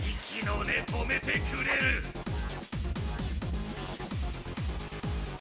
息の根止めてくれる。